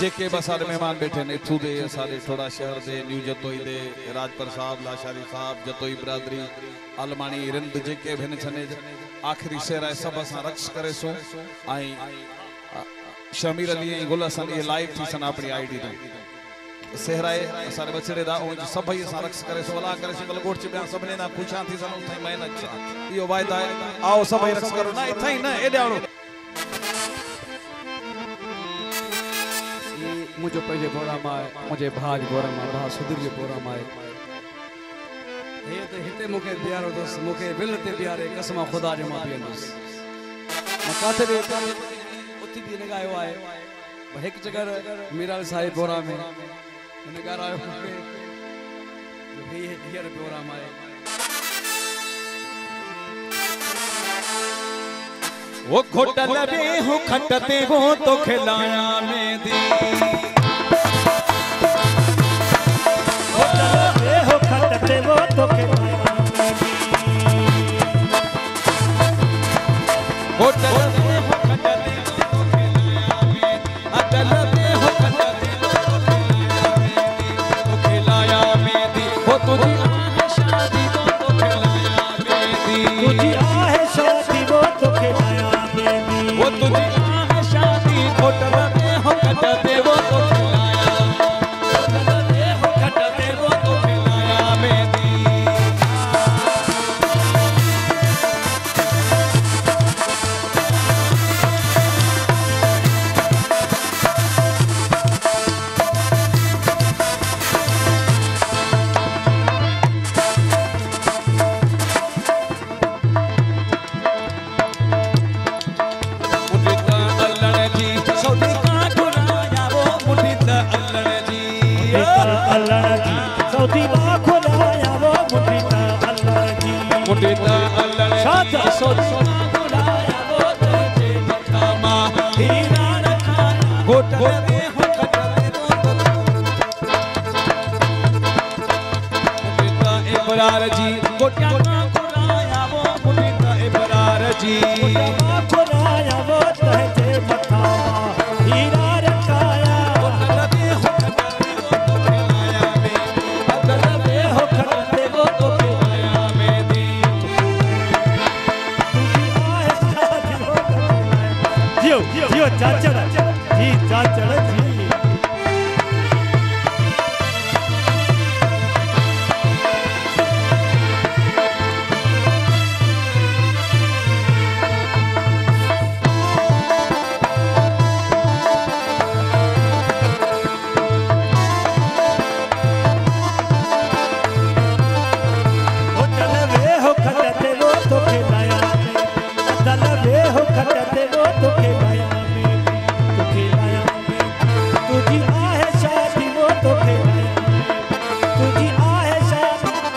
जेके बि असांजे महिमान वेठे आहिनि इथू दे असांजे थोड़ा शहर दे न्यू जतोई दे राजपर साहब लाशारी साहब जतोई बिरादरी अलमाणी रिंद जेके बि छने आख़िरी शेर आहे सभु असां रक्स करे सो। अ, शमीर अली ऐं गुल असां इहे लाइव थी सन अपनी आईडी ते सेहराए असांजे बछड़े दा उहो सभई असां रक्स करे सो अला करे सिंगल गोठ ॿिया सभिनी ना ख़ुशां थी सन उथई महिनत सां इहो वाइदा आहे आओ सभई रक्स करो। न इथई न एॾे मुझे पहले प्रोग्राम आए मुझे भाज प्रोग्राम आए भाज सुधीर जो प्रोग्राम आए हे ते हिते मूंखे प्यारो अथसि मूंखे विल ते प्यारे कसम ख़ुदा जो माँ पीअंदुसि माँ काथे बि हिते उथी बि हिन ॻायो आहे हिकु जगह मीराल साहिब प्रोग्राम में हिन ॻाल्हायो मूंखे हींअर प्रोग्राम आहे वो घोटल बे हो खटते वो तो खिलाया में Okay. जी। जियो जियो चाचड़ जी चाचड़ जी।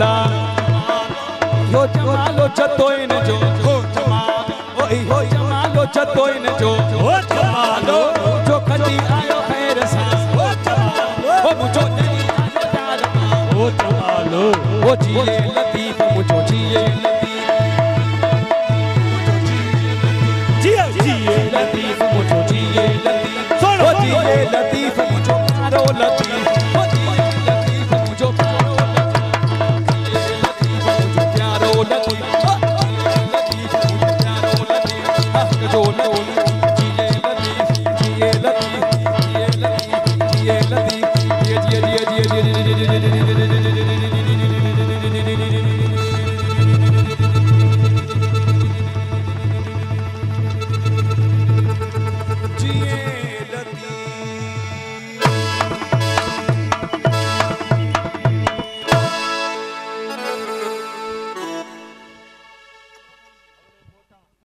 रखियूं यो जमालो चतो इन जो। ओ जमालो। ओ इहो जमालो। चतो इन जो। ओ जमालो। जो खटी आयो खैर सा। ओ जमालो। ओ मुझो लड़ी आयो माँ ओ जमालो। वो जिए लतीफ मुझो जियो लतीफ मुझो जिए लतीफ सुन, वो जिए लतीफ मुझो मारो लतीफ